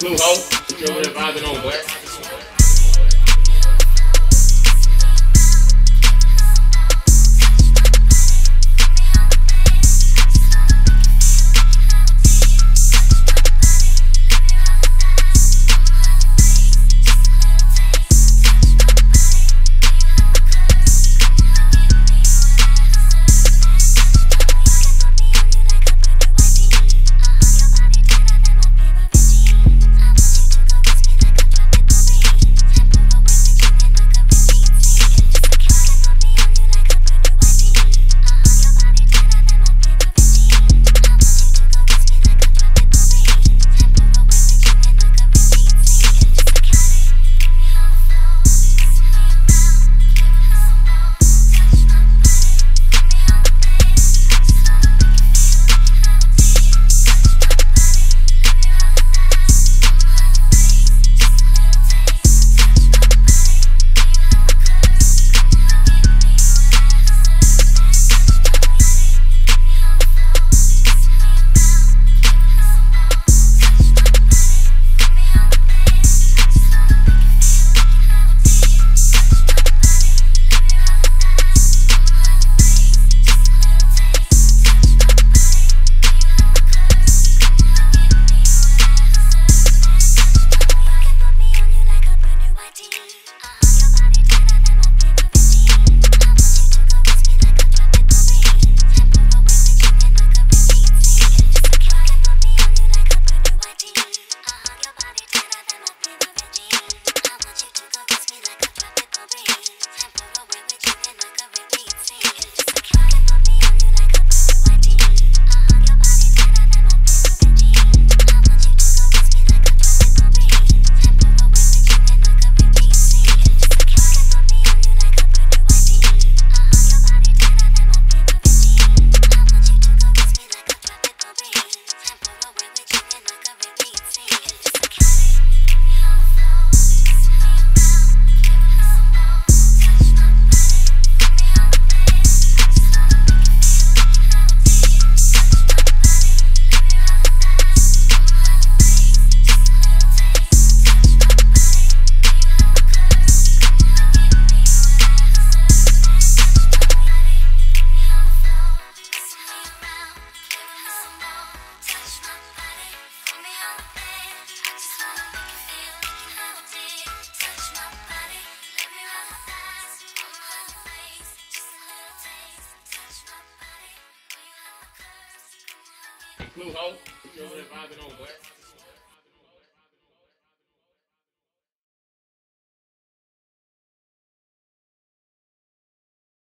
Clue hoe, you over there vibing on black. Like a puppet puppet, Clue hoe, you over there vibing on black.